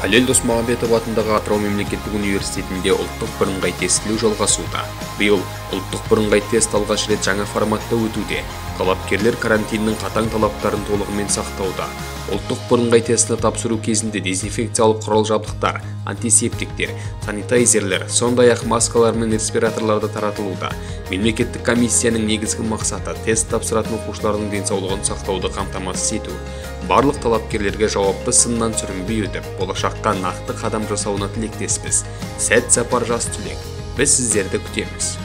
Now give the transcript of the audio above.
халел досмағамбетов атындағы атырау мемлекеттік университетінде ұлттық бірыңғай тестілеу жалғасуда. Биыл ұлттық бірыңғай тест алғаш рет жаңа форматта өтуде. Талапкерлер карантиннің қатаң талаптарын толығымен сақтауда. Ұлттық бірыңғай тестіні тапсыру кезінде дезинфекциялық құрал жабдықтар антисептиктер санитайзерлер сондай-ақ маскалар мен респираторлар да таратылуда. Мемлекеттік комиссияның негізгі мақсаты тест тапсыратын оқушылардың денсаулығын сақтауды қамтамасыз ету. Барлық талапкерлерге жауапты сыннан сүрінбей өтіп болашаққа нақты қадам жасауына тілектеспіз. Сәт сапар жас түлек. Біз сіздерді күтеміз.